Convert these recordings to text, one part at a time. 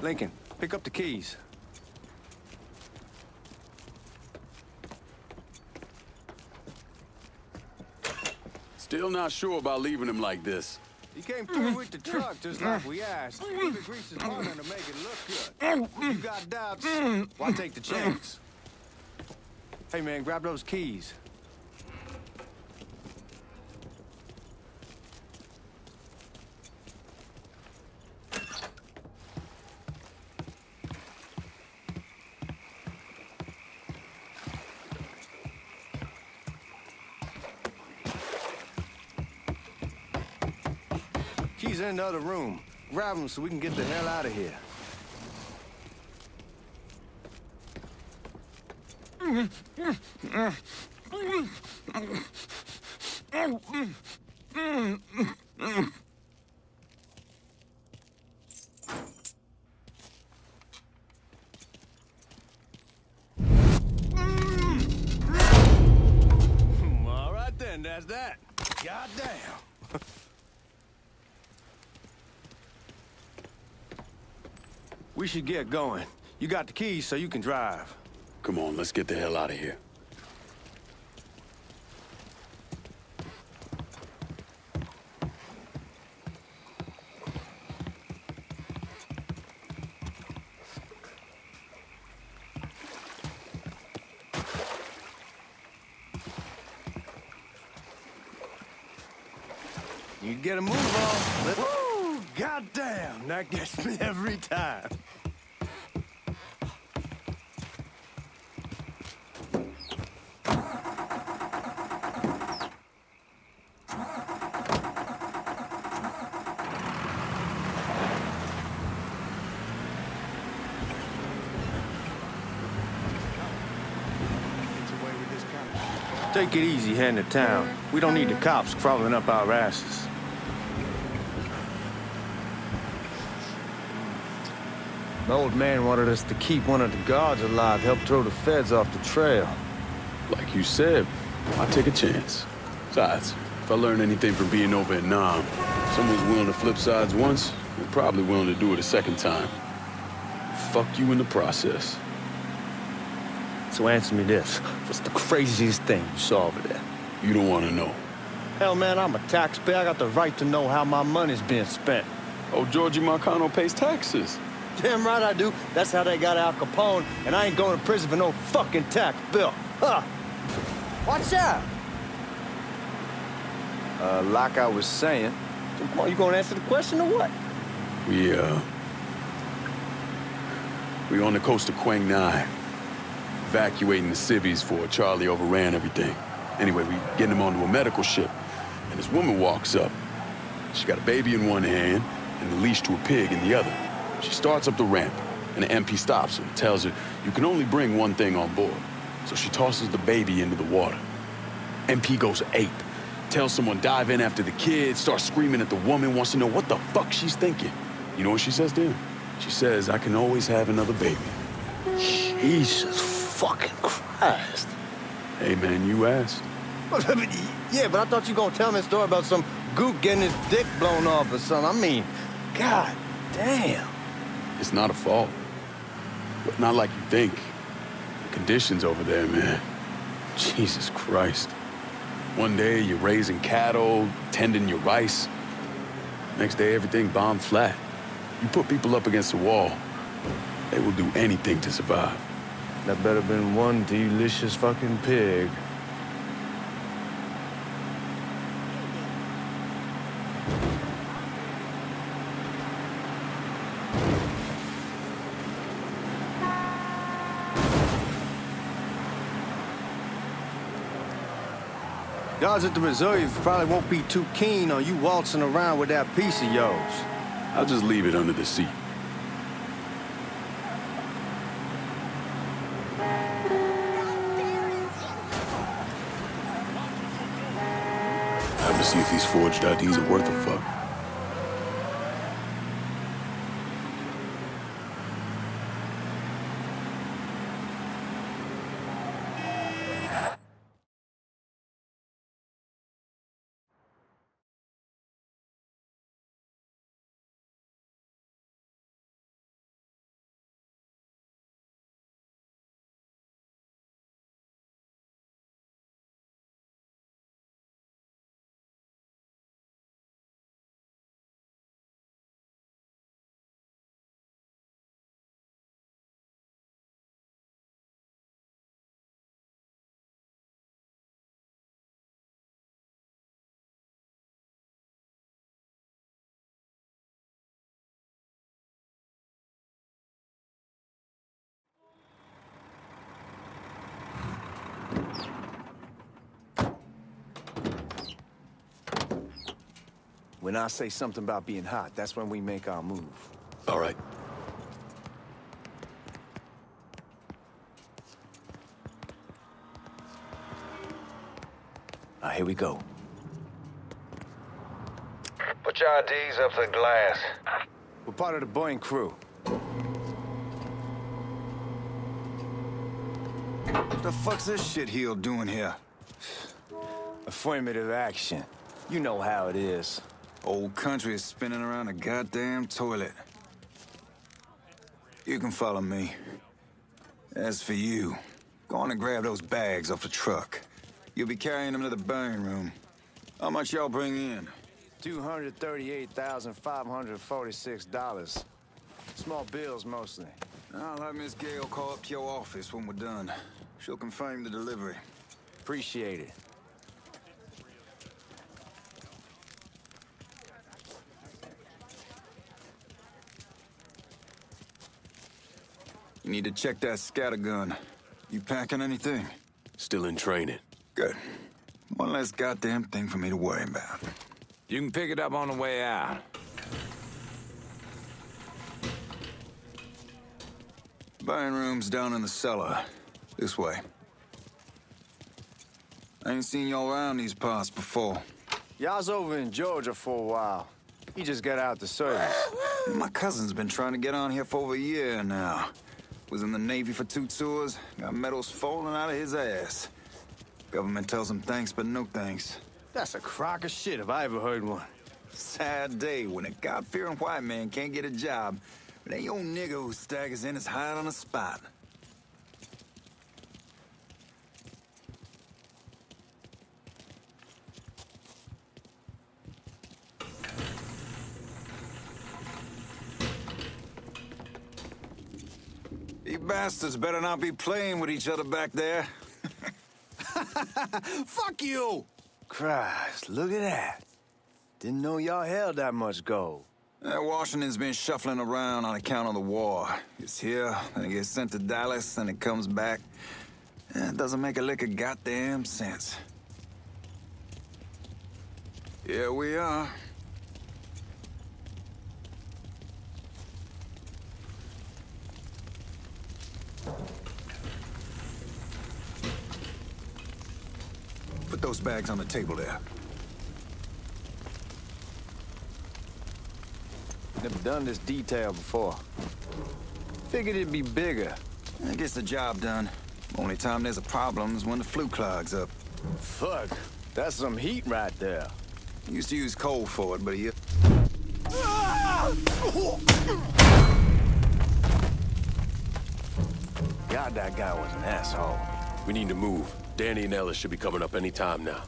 Lincoln, pick up the keys. Still not sure about leaving him like this. He came through with the truck just like we asked. We could grease his partner to make it look good. If you got doubts, why take the chance? Hey, man, grab those keys. Keys in the other room. Grab them so we can get the hell out of here. Hmm, All right then, that's that. Goddamn. We should get going. You got the keys so you can drive. Come on, let's get the hell out of here. You get a move on. Let- Woo! Goddamn, that gets me every time. Take it easy heading to town. We don't need the cops crawling up our asses. The old man wanted us to keep one of the guards alive, help throw the feds off the trail. Like you said, I take a chance. Besides, if I learn anything from being over in Nam, someone's willing to flip sides once, they're probably willing to do it a second time. Fuck you in the process. So answer me this. What's the craziest thing you saw over there? You don't want to know. Hell, man, I'm a taxpayer. I got the right to know how my money's being spent. Oh, Giorgi Marcano pays taxes. Damn right I do. That's how they got Al Capone, and I ain't going to prison for no fucking tax bill. Huh. Watch out! Uh, like I was saying, come on, you gonna answer the question or what? We, uh... We on the coast of Quang Ngai. Evacuating the civvies for Charlie overran everything. Anyway, we getting him onto a medical ship. And this woman walks up. She got a baby in one hand and the leash to a pig in the other. She starts up the ramp, and the MP stops her and tells her, you can only bring one thing on board. So she tosses the baby into the water. MP goes ape. Tells someone dive in after the kid, starts screaming at the woman, wants to know what the fuck she's thinking. You know what she says to him? She says, I can always have another baby. Jesus fucking Christ. Hey man, you asked. yeah, but I thought you were gonna tell me a story about some gook getting his dick blown off or something. I mean, god damn. It's not a fault. But not like you think. The conditions over there, man. Jesus Christ. One day you're raising cattle, tending your rice. Next day everything bombed flat. You put people up against the wall, they will do anything to survive. That better been one delicious fucking pig. Guards at the reserve probably won't be too keen on you waltzing around with that piece of yours. I'll just leave it under the seat. These forged IDs are worth a fuck. When I say something about being hot, that's when we make our move. All right. Now, here we go. Put your IDs up to the glass. We're part of the Boeing crew. What the fuck's this shitheel doing here? Affirmative action. You know how it is. Old country is spinning around a goddamn toilet. You can follow me. As for you, go on and grab those bags off the truck. You'll be carrying them to the burn room. How much y'all bring in? $238,546. Small bills, mostly. I'll have Miss Gale call up to your office when we're done. She'll confirm the delivery. Appreciate it. You need to check that scatter gun. You packing anything? Still in training. Good. One less goddamn thing for me to worry about. You can pick it up on the way out. Buying rooms down in the cellar. This way. I ain't seen y'all around these parts before. Y'all's over in Georgia for a while. He just got out the service. My cousin's been trying to get on here for over a year now. Was in the Navy for two tours, got medals falling out of his ass. Government tells him thanks, but no thanks. That's a crock of shit if I ever heard one. Sad day when a God-fearing white man can't get a job, but that old nigga who staggers in is hired on the spot. Bastards better not be playing with each other back there. Fuck you! Christ, look at that. Didn't know y'all held that much gold. Uh, Washington's been shuffling around on account of the war. It's here, then it gets sent to Dallas, then it comes back. Uh, It doesn't make a lick of goddamn sense. Here we are. Put those bags on the table there. Never done this detail before. Figured it'd be bigger. That gets the job done. Only time there's a problem is when the flue clogs up. Fuck, that's some heat right there. Used to use coal for it, but he... God, that guy was an asshole. We need to move. Danny and Ellis should be coming up any time now.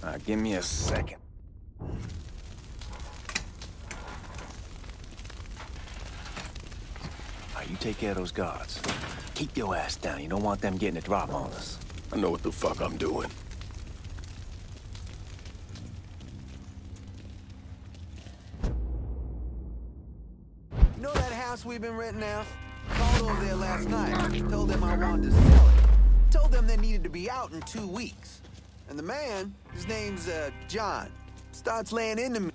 Uh, give me a second. All right, you take care of those guards. Keep your ass down. You don't want them getting a drop on us. I know what the fuck I'm doing. You know that house we've been renting out? Called over there last night. Told them I wanted to sell it. Told them they needed to be out in two weeks. And the man, his name's, uh, John, starts laying into me.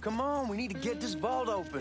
Come on, we need to get this vault open.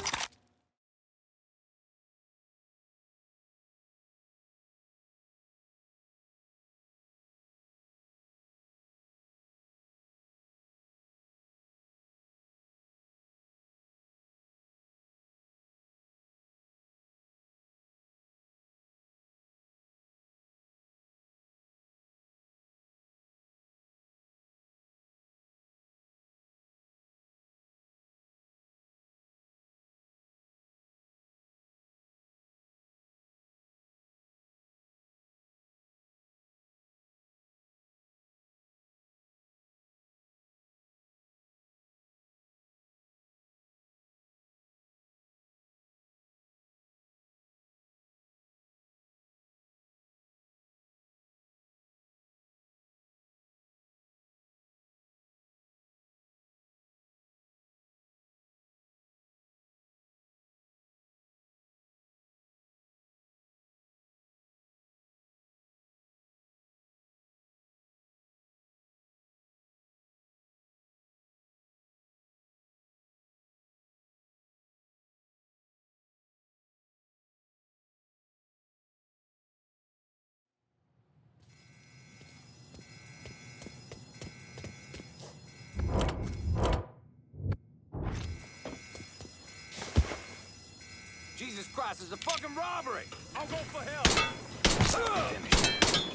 Price. It's a fucking robbery. I'll go for help.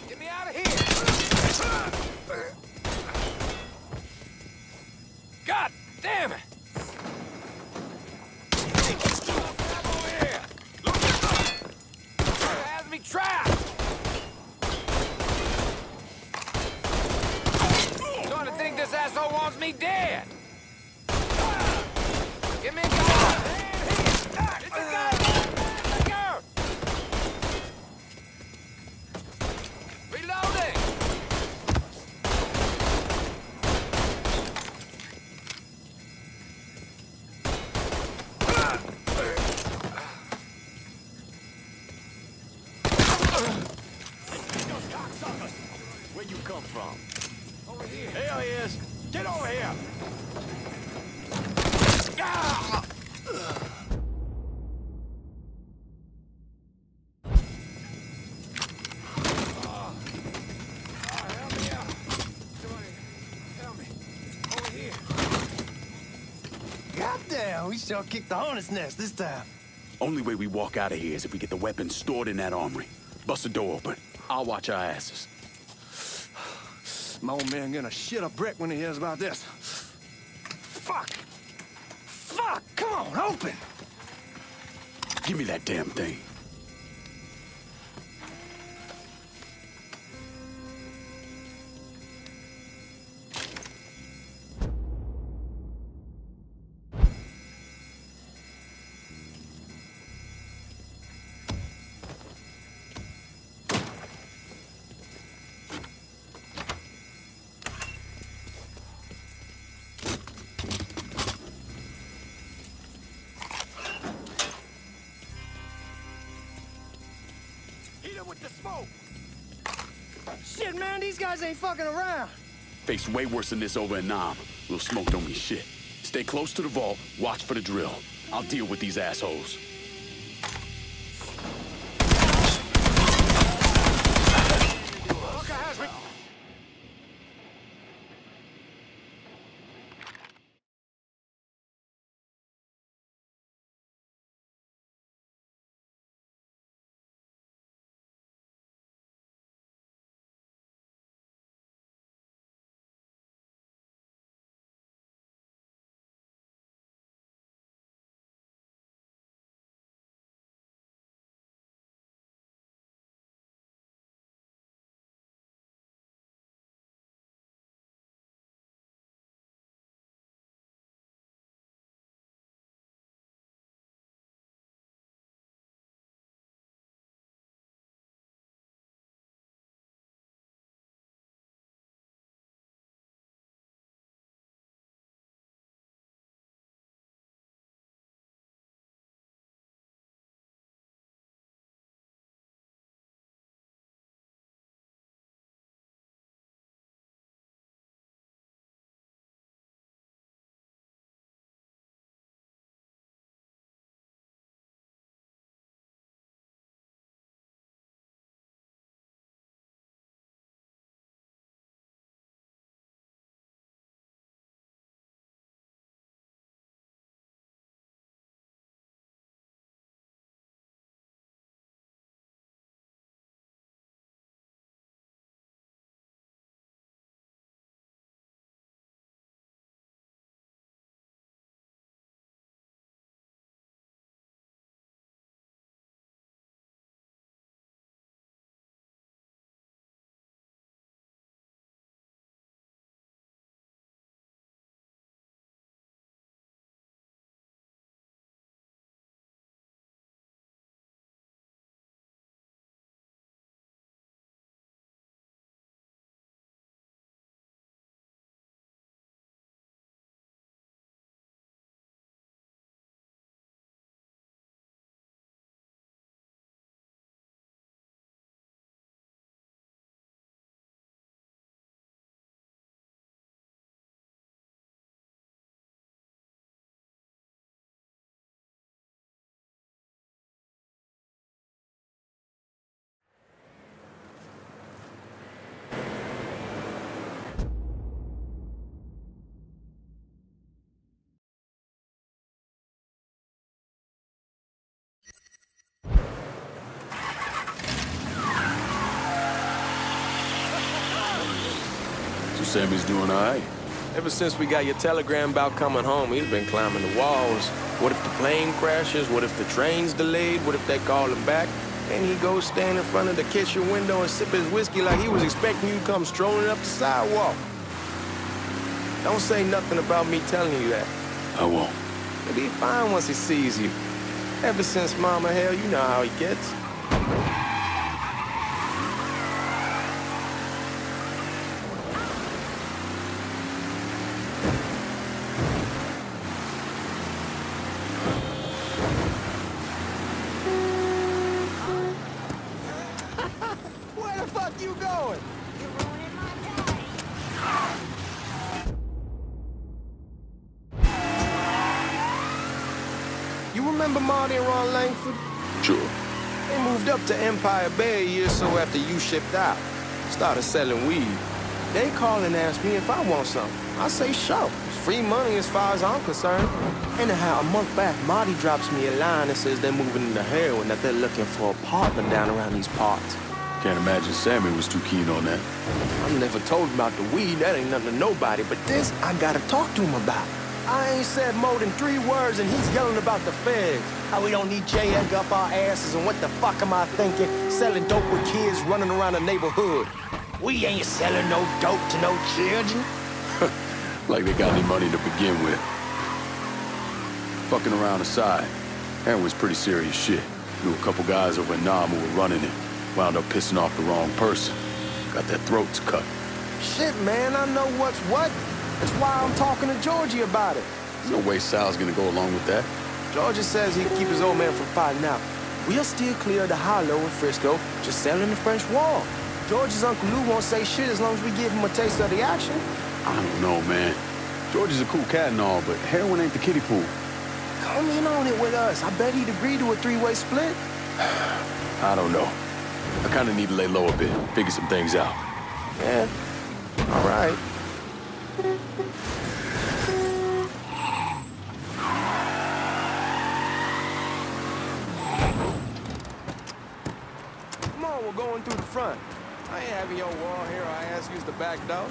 Get me out of here. God damn it. Trapped. Starting to think this asshole wants me dead. We sure kicked the hornet's nest this time. Only way we walk out of here is if we get the weapons stored in that armory. Bust the door open. I'll watch our asses. My old man gonna shit a brick when he hears about this. Fuck! Fuck! Come on, open! Give me that damn thing. Ain't fucking around. Face way worse than this over in Nam. Little smoke don't mean shit. Stay close to the vault, watch for the drill. I'll deal with these assholes. Sammy's doing all right. Ever since we got your telegram about coming home, he's been climbing the walls. What if the plane crashes? What if the train's delayed? What if they call him back? And he goes stand in front of the kitchen window and sip his whiskey like he was expecting you to come strolling up the sidewalk. Don't say nothing about me telling you that. I won't. He'll be fine once he sees you. Ever since Mama Hell, you know how he gets. To Empire Bay a year or so after you shipped out. Started selling weed. They call and ask me if I want some. I say sure. It's free money as far as I'm concerned. Anyhow, a month back, Marty drops me a line and says they're moving into heroin, that they're looking for a partner down around these parts. Can't imagine Sammy was too keen on that. I never told him about the weed, that ain't nothing to nobody, but this I gotta talk to him about. I ain't said more than three words and he's yelling about the feds. How we don't need J. Edgar up our asses and what the fuck am I thinking? Selling dope with kids running around the neighborhood. We ain't selling no dope to no children. Like they got any money to begin with. Fucking around aside, heroin was pretty serious shit. Knew a couple guys over in Nam who were running it. Wound up pissing off the wrong person. Got their throats cut. Shit, man, I know what's what. That's why I'm talking to Giorgi about it. There's no way Sal's gonna go along with that. Giorgi says he'll keep his old man from fighting out. We'll still clear the hollow in Frisco, just selling the French wall. George's Uncle Lou won't say shit as long as we give him a taste of the action. I don't know, man. George is a cool cat and all, but heroin ain't the kiddie pool. Come in on it with us. I bet he'd agree to a three-way split. I don't know. I kinda need to lay low a bit, figure some things out. Yeah. All right. Come on, we're going through the front. I ain't having your wall here. I ask you the back door.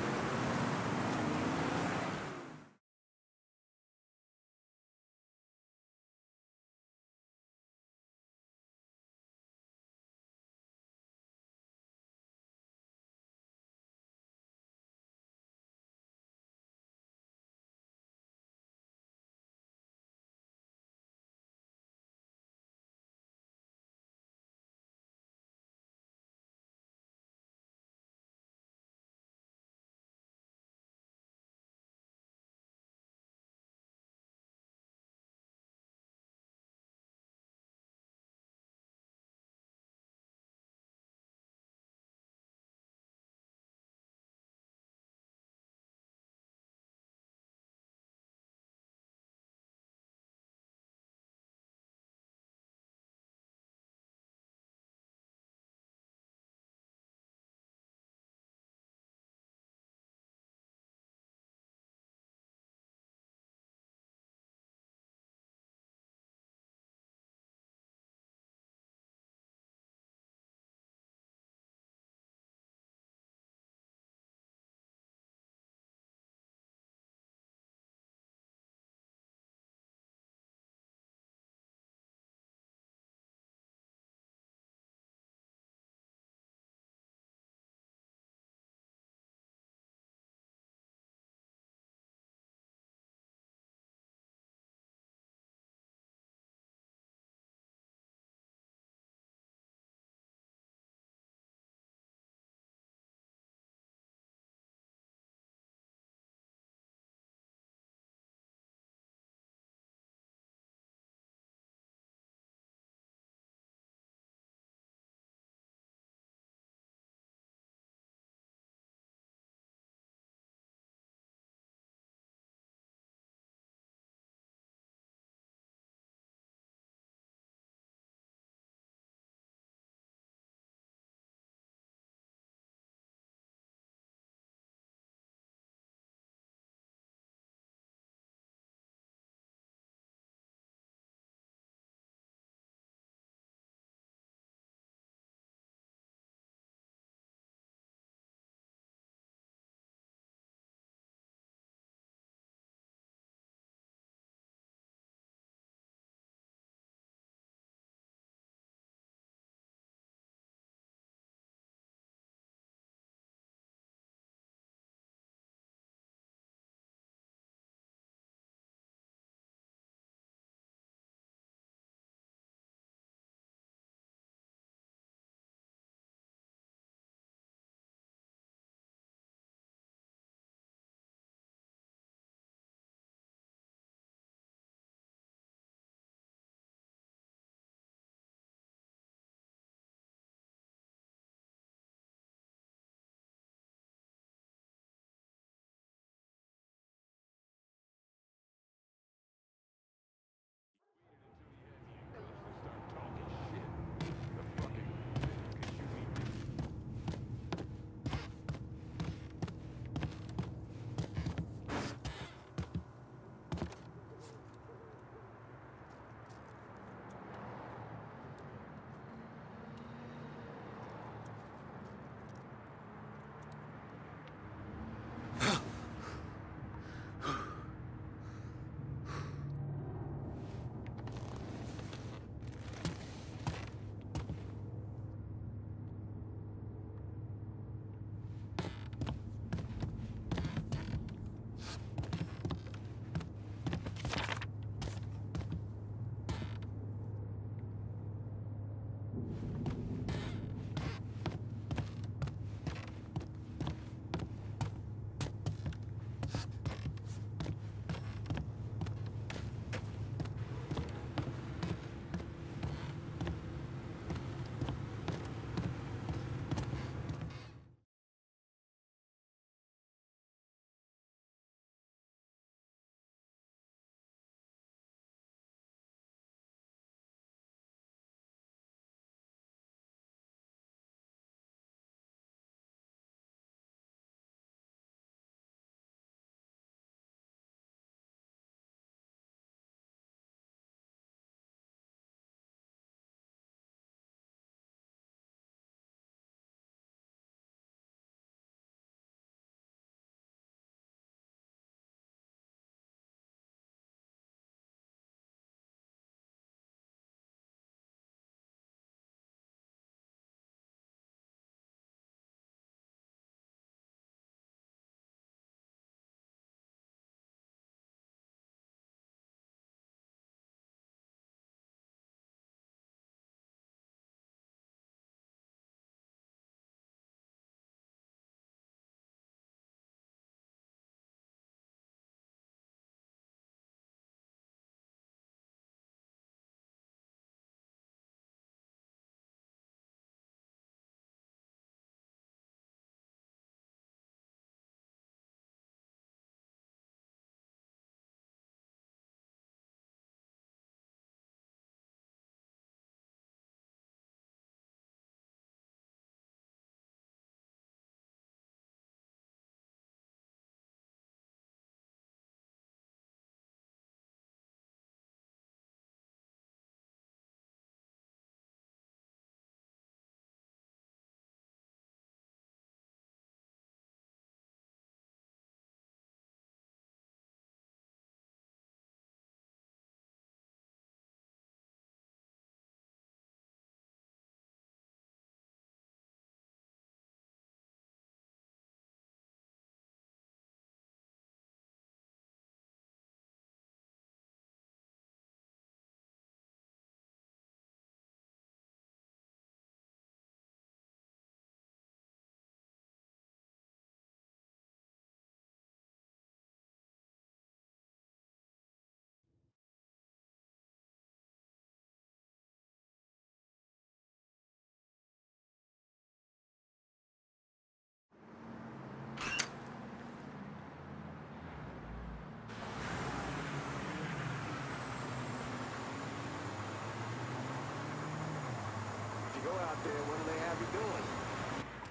There, what'll they have you doing?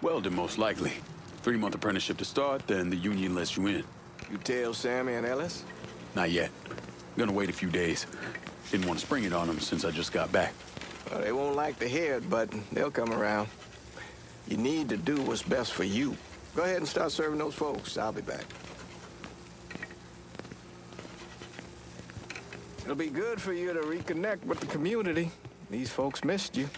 Welding, most likely. Three-month apprenticeship to start, then the union lets you in. You tell Sammy and Ellis? Not yet. Gonna wait a few days. Didn't want to spring it on them since I just got back. Well, they won't like to hear it, but they'll come around. You need to do what's best for you. Go ahead and start serving those folks. I'll be back. It'll be good for you to reconnect with the community. These folks missed you.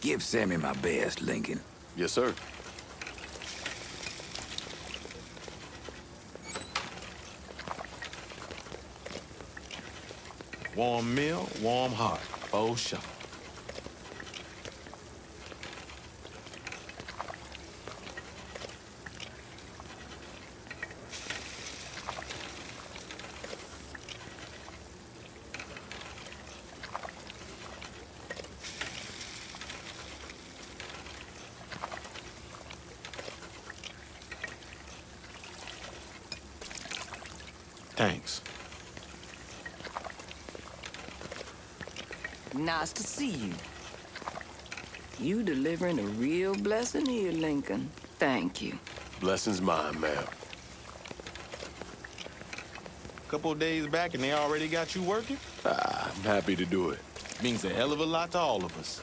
Give Sammy my best, Lincoln. Yes, sir. Warm meal, warm heart. Oh, sure. Thanks. Nice to see you. You delivering a real blessing here, Lincoln. Thank you. Blessings mine, ma'am. Couple of days back and they already got you working? Ah, I'm happy to do it. Means a hell of a lot to all of us.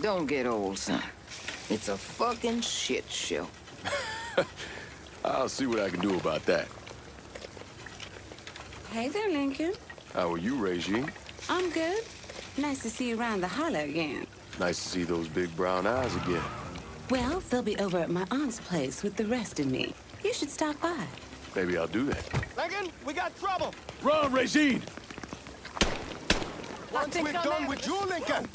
Don't get old, son. It's a fucking shit show. I'll see what I can do about that. Hey there, Lincoln. How are you, Regine? I'm good. Nice to see you around the holler again. Nice to see those big brown eyes again. Well, they'll be over at my aunt's place with the rest of me. You should stop by. Maybe I'll do that. Lincoln, we got trouble. Run, Regine! Once we're done with you, Lincoln,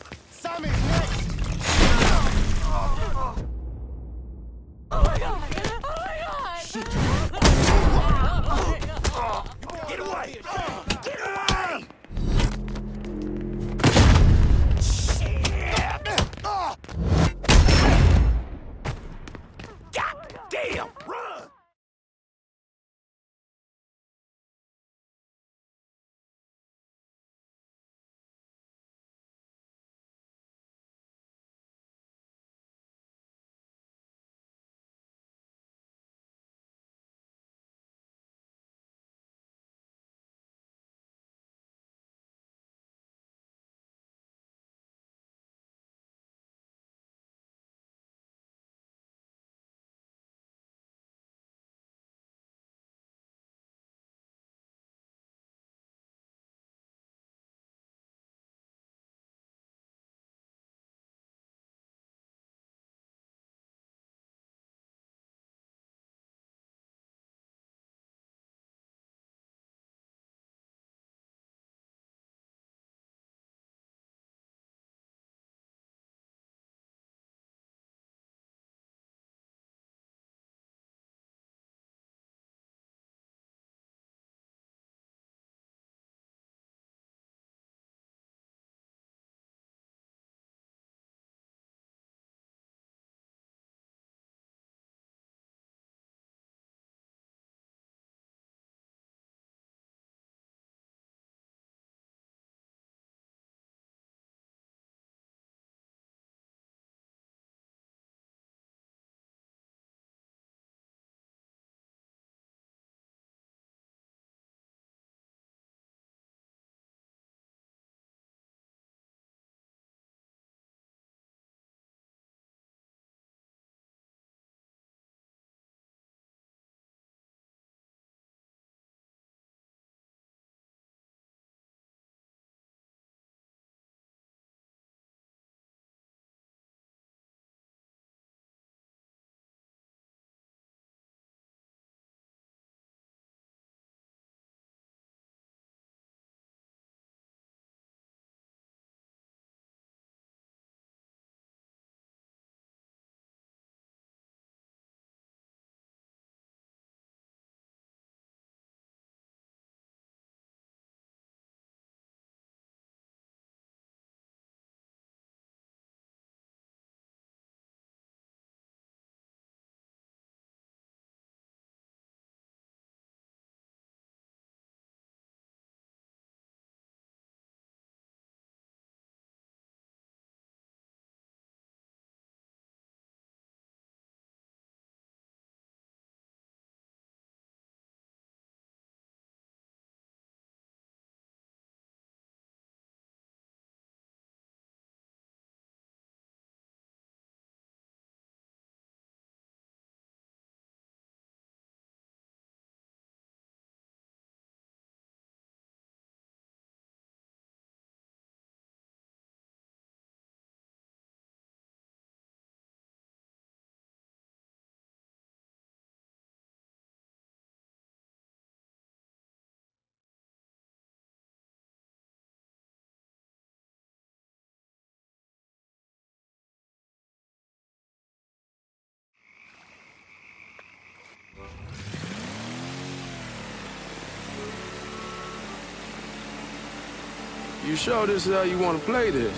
You sure this is how you want to play this?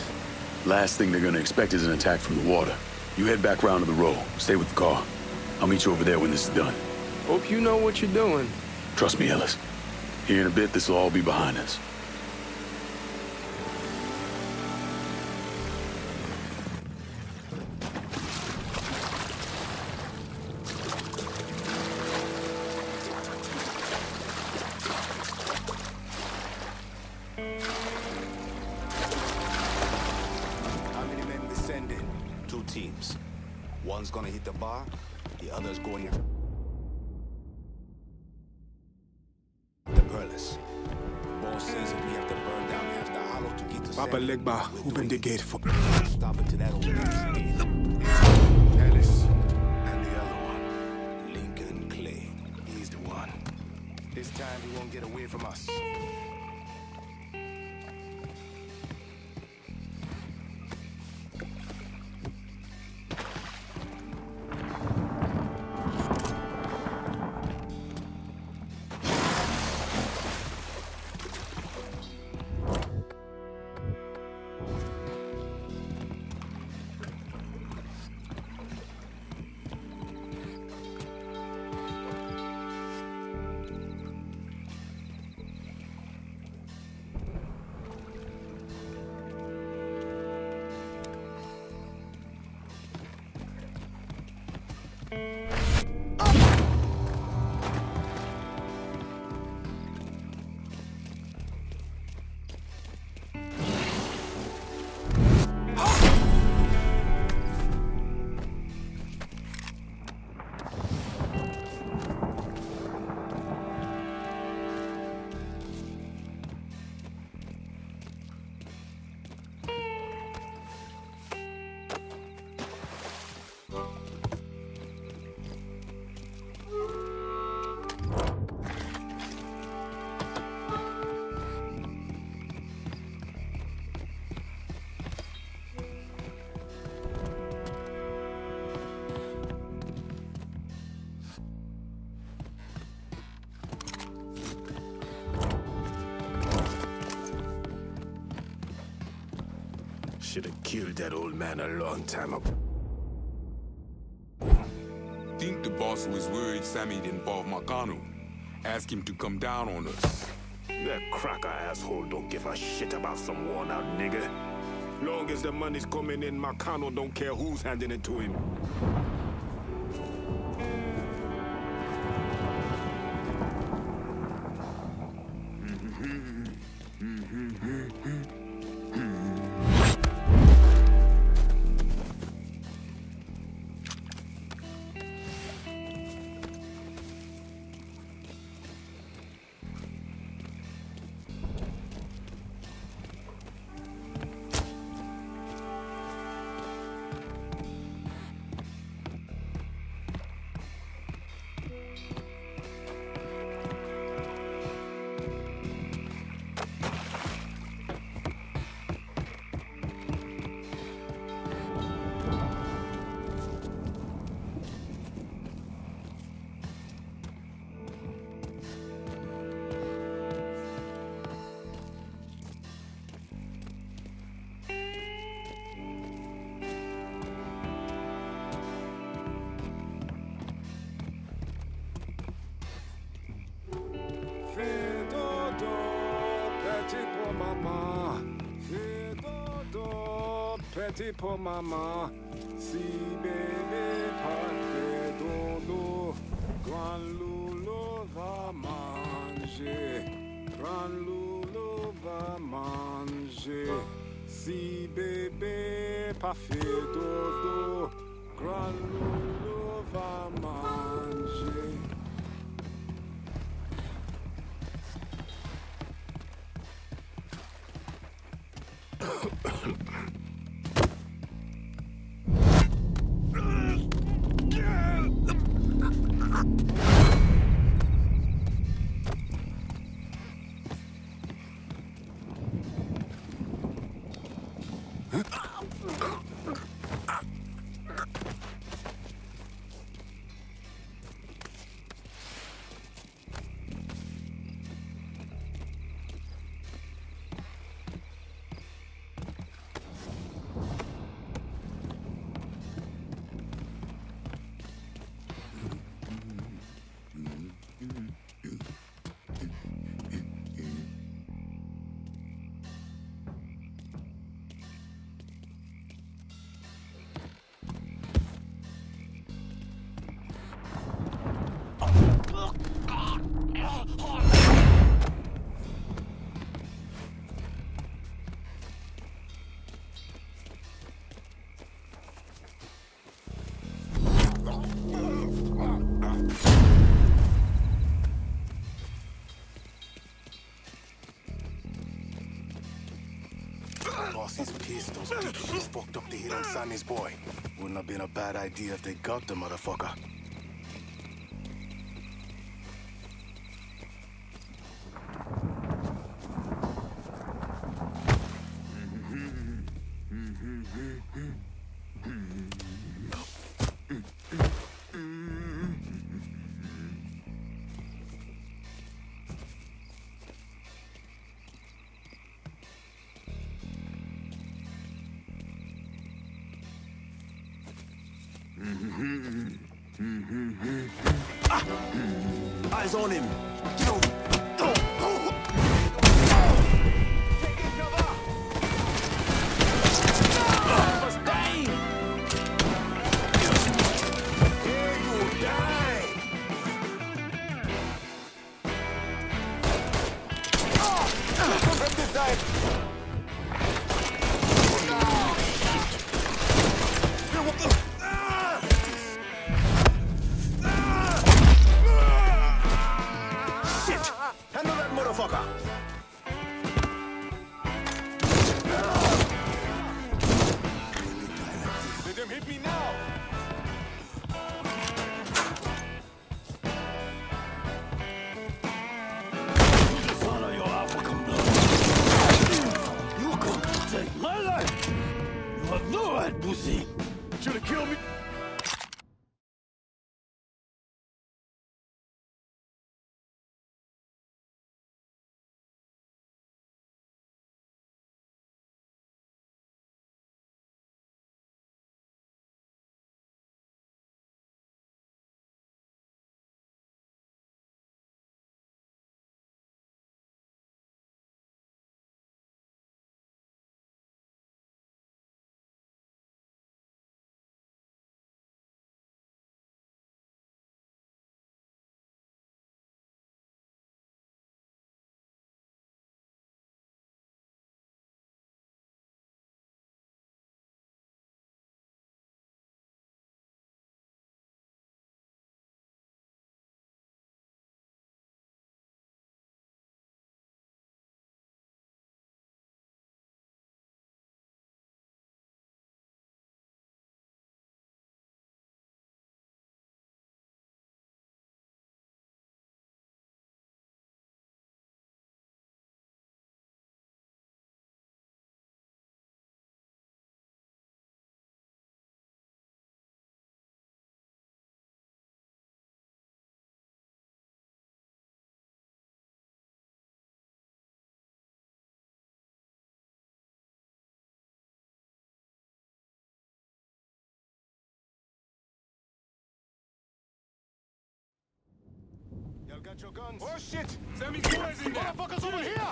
Last thing they're gonna expect is an attack from the water. You head back round to the row. Stay with the car. I'll meet you over there when this is done. Hope you know what you're doing. Trust me, Ellis. Here in a bit, this will all be behind us. Open the gate for... Stop it to that old killed that old man a long time ago. Think the boss was worried Sammy'd involve Marcano. Ask him to come down on us. That cracker asshole don't give a shit about some worn out nigga. Long as the money's coming in, Marcano don't care who's handing it to him. Petit pour maman. Si bébé pas fait dodo, grand loulou va manger. Grand loulou va manger. Si bébé pas fait dodo, those fucked up the hit on Sammy's boy. Wouldn't have been a bad idea if they got the motherfucker. Shit! Got your guns? Oh shit! Sammy's boys in there! Motherfuckers over here!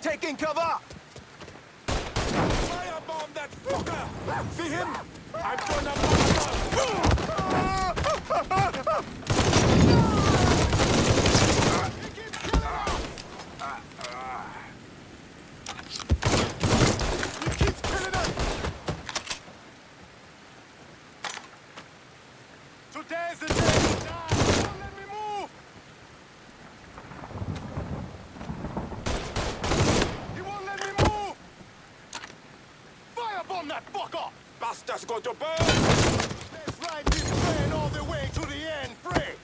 Taking cover! Firebomb that fucker! See him? I'm gonna Today's the day to die! Don't let me move! He won't let me move! Firebomb that fucker! Bastard's going to burn! Let's ride this train all the way to the end, free!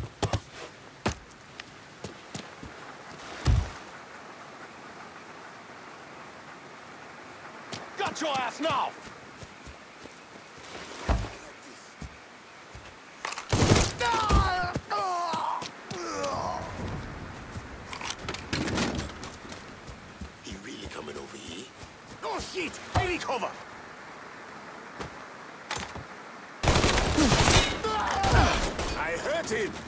Got your ass now! He really coming over here? Oh shit! I need cover! I hurt him!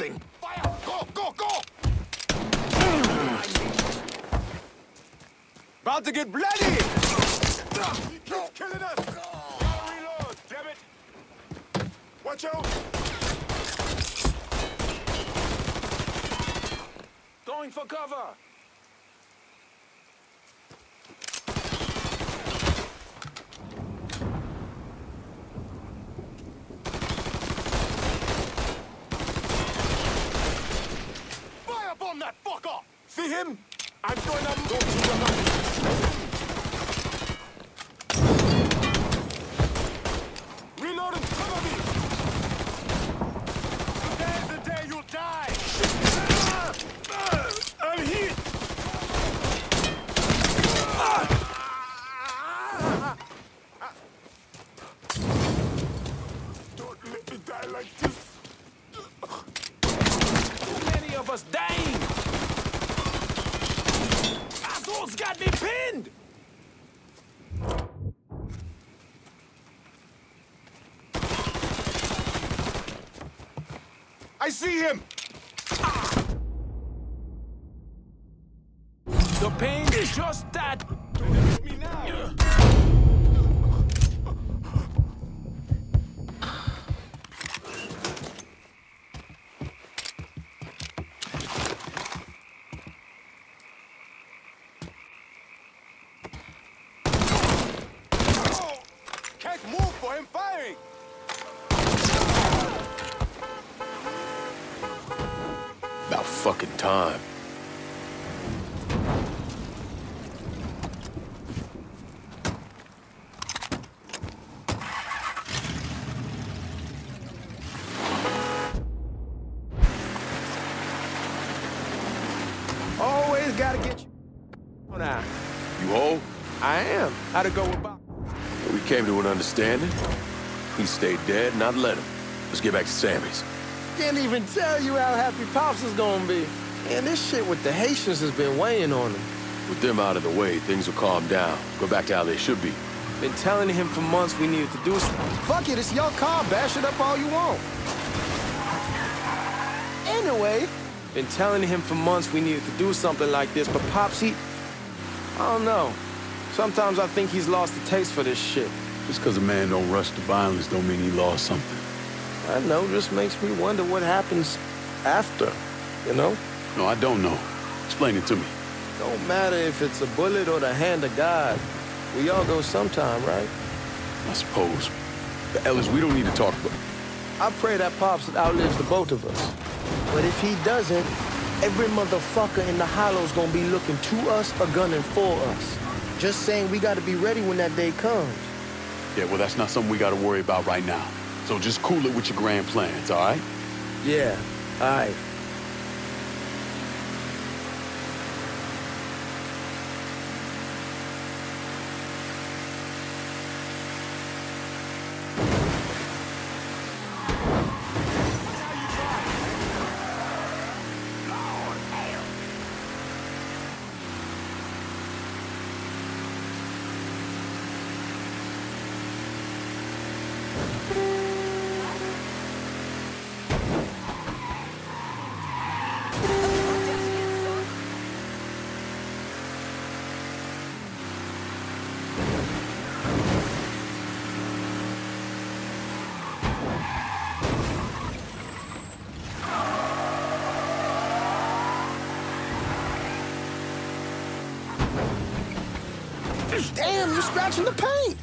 something. Fire! Go, go, go! About to get bloody! He's killing us! Reload, damn it! Watch out! Going for cover! Fire bomb that fucker! See him? I'm going up. Go to the left. Reloading, cover me! Today's the day you'll die! Ah! Ah! I'm hit! Ah! Don't let me die like this! Too many of us dying! Assholes got me pinned! I see him! The pain is just that. Me now! Move for him firing! About fucking time. Always gotta get you now. You whole? I am. How'd it go with Bob? We came to an understanding. He stayed dead, not let him. Let's get back to Sammy's. Can't even tell you how happy Pops is gonna be. Man, this shit with the Haitians has been weighing on him. With them out of the way, things will calm down. Go back to how they should be. Been telling him for months we needed to do something. Fuck it, it's your car. Bash it up all you want. Anyway, been telling him for months we needed to do something like this, but Pops, he... I don't know. Sometimes I think he's lost the taste for this shit. Just because a man don't rush to violence don't mean he lost something. I know, just makes me wonder what happens after, you know? No, I don't know. Explain it to me. Don't matter if it's a bullet or the hand of God. We all go sometime, right? I suppose. But Ellis, we don't need to talk about it. I pray that Pops outlives the both of us. But if he doesn't, every motherfucker in the hollow's gonna be looking to us or gunning for us. Just saying we gotta be ready when that day comes. Yeah, well, that's not something we got to worry about right now. So just cool it with your grand plans, all right? Yeah, all right. Damn, you're scratching the paint.